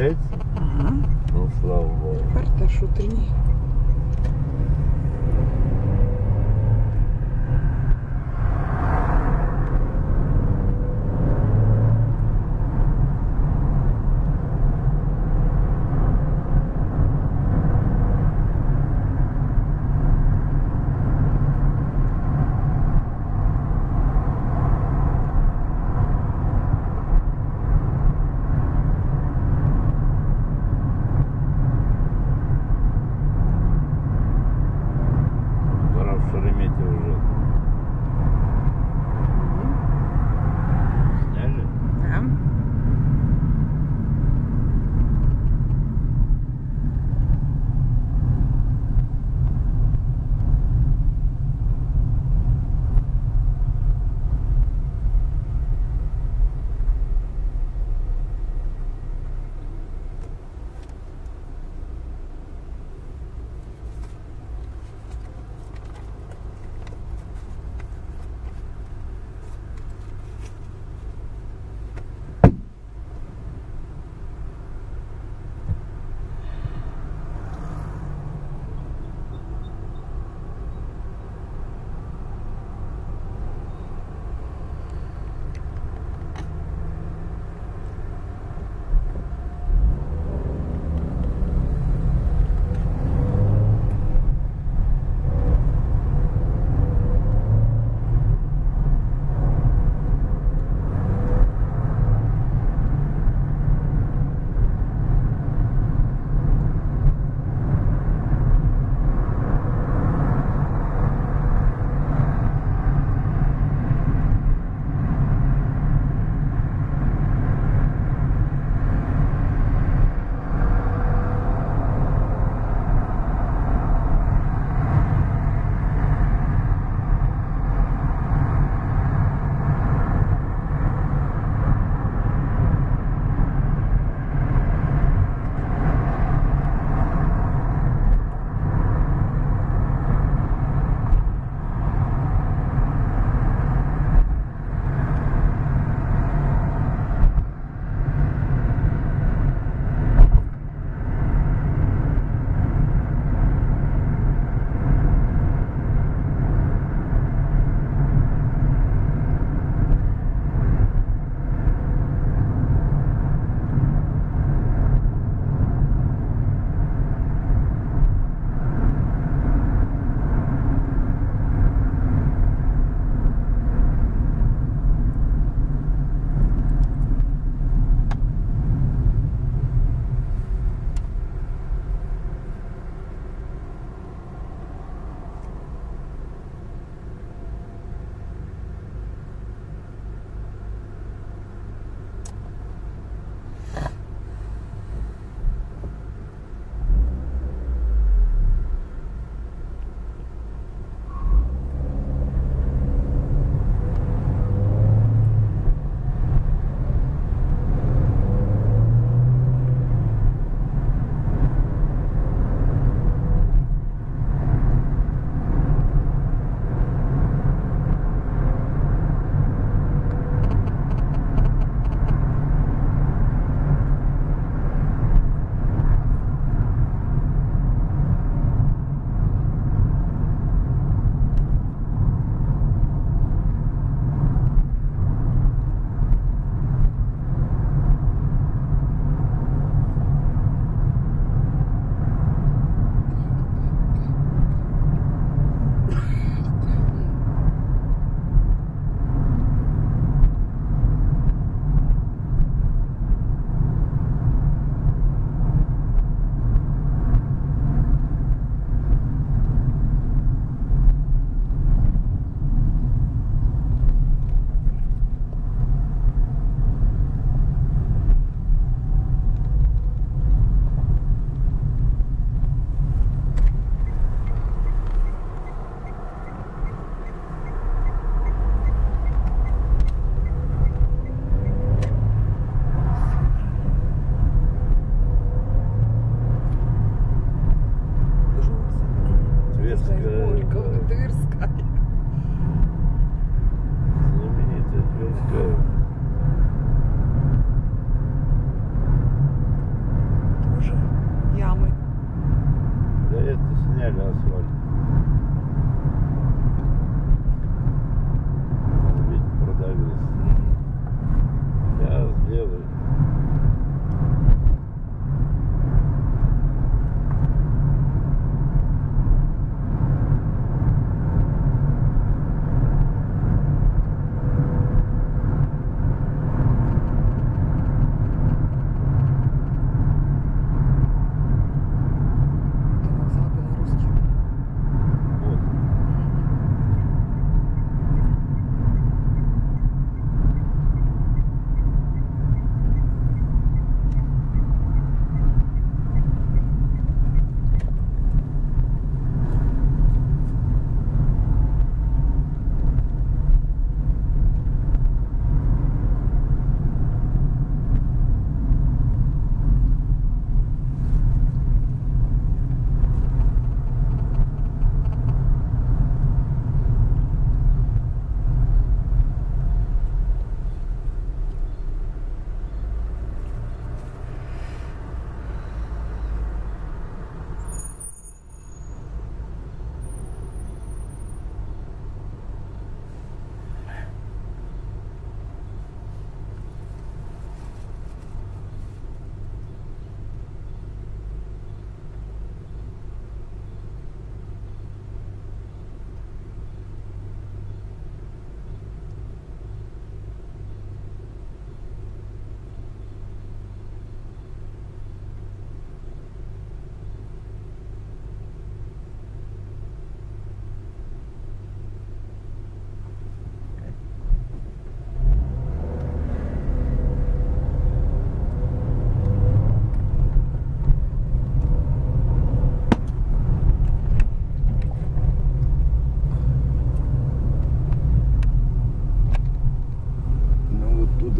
получается? Ага. Ну, слава богу. Парташ утренний.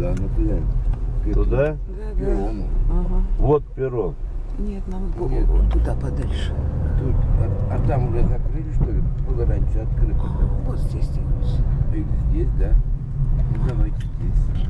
Да, ну куда? К Туда? Да, да. Ага. Вот перрон. Нет, нам Нет, туда подальше. Тут, а, а там уже закрыли, что ли? Было раньше открыто. О, вот здесь делаешь. Здесь, да? Ну, давайте здесь.